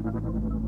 Gracias.